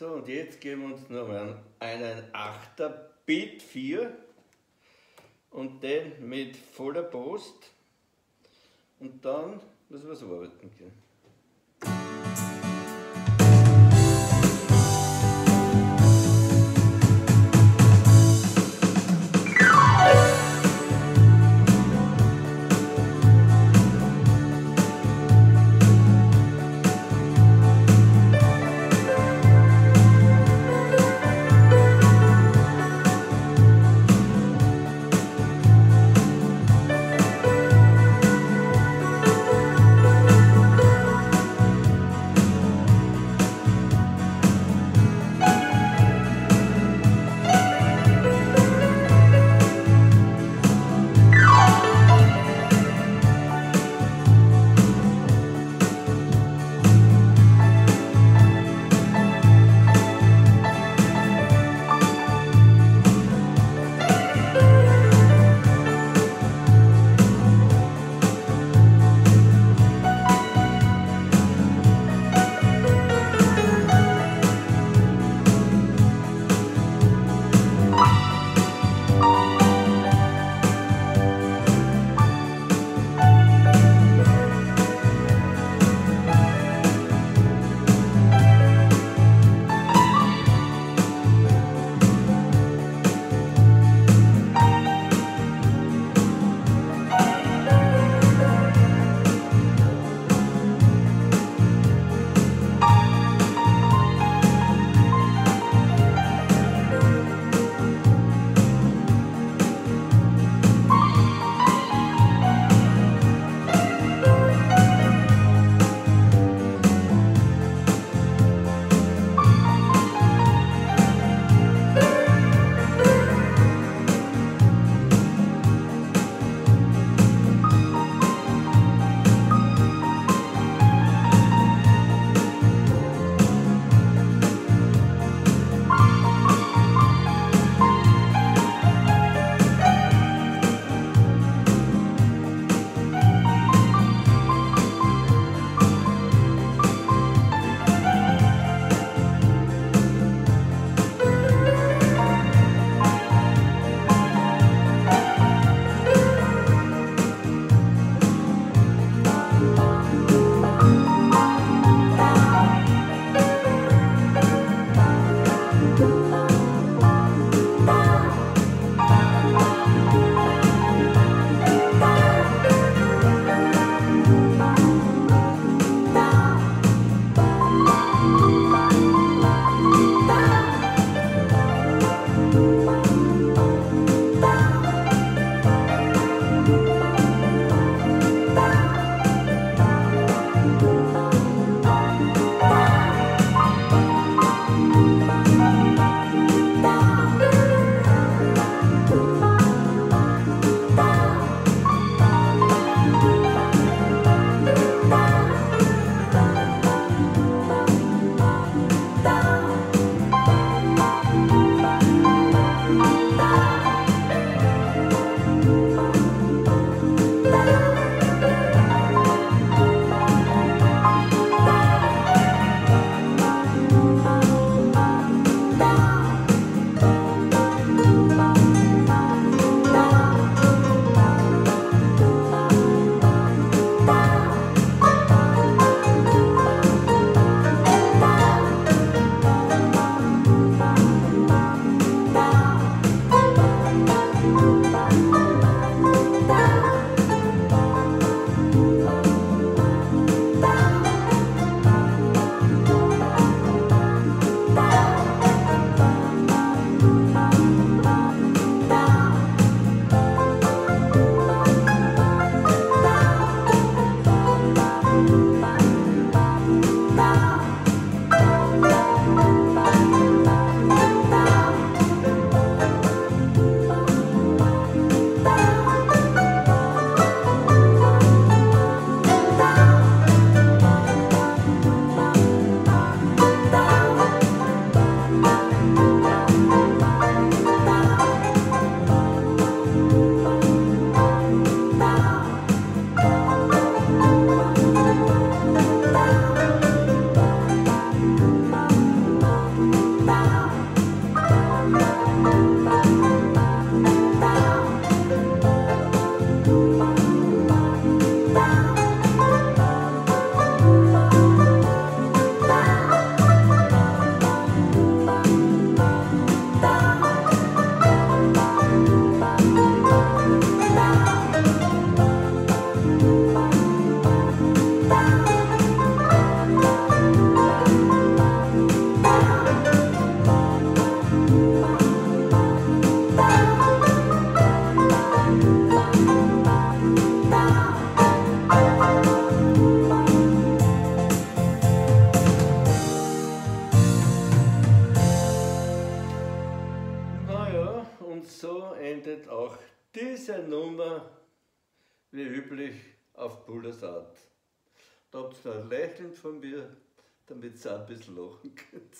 So, und jetzt geben wir uns noch mal einen Achter Beat 4 und den mit voller Brust und dann müssen wir es arbeiten können. Nummer wie üblich auf Pullersart. Da habt ihr ein Lächeln von mir, damit ihr ein bisschen lachen könnt.